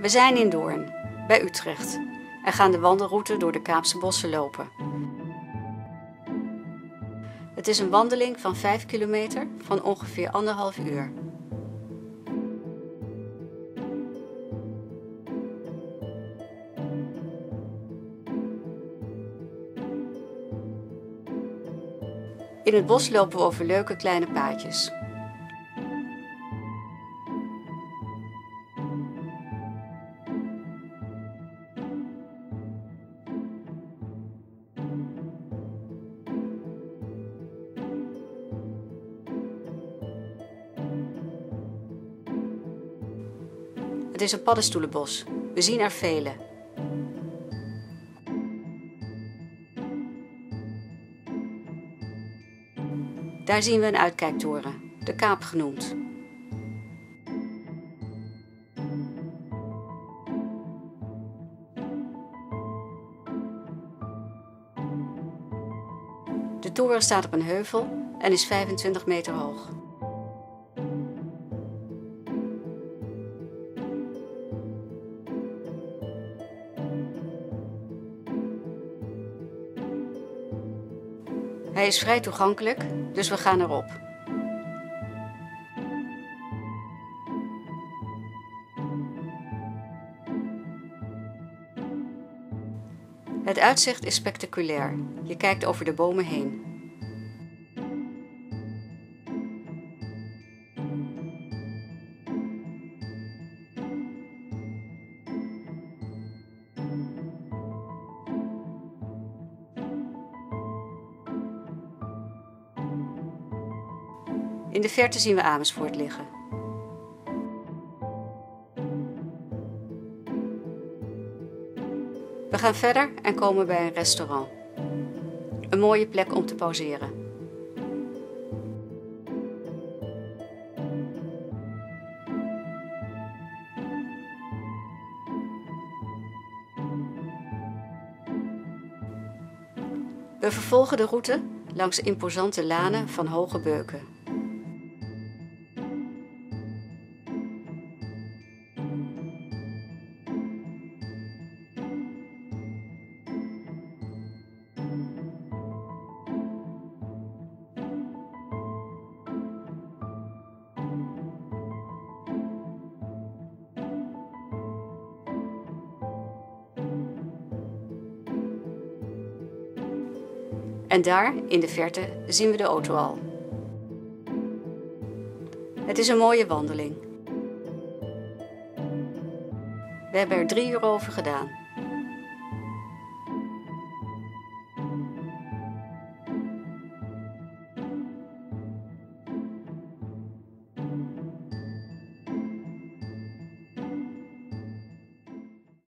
We zijn in Doorn, bij Utrecht, en gaan de wandelroute door de Kaapse bossen lopen. Het is een wandeling van 5 kilometer van ongeveer anderhalf uur. In het bos lopen we over leuke kleine paadjes. Het is een paddenstoelenbos. We zien er vele. Daar zien we een uitkijktoren, de Kaap genoemd. De toren staat op een heuvel en is 25 meter hoog. Hij is vrij toegankelijk, dus we gaan erop. Het uitzicht is spectaculair. Je kijkt over de bomen heen. In de verte zien we Amersfoort liggen. We gaan verder en komen bij een restaurant. Een mooie plek om te pauzeren. We vervolgen de route langs imposante lanen van hoge beuken. En daar, in de verte, zien we de auto al. Het is een mooie wandeling. We hebben er drie uur over gedaan.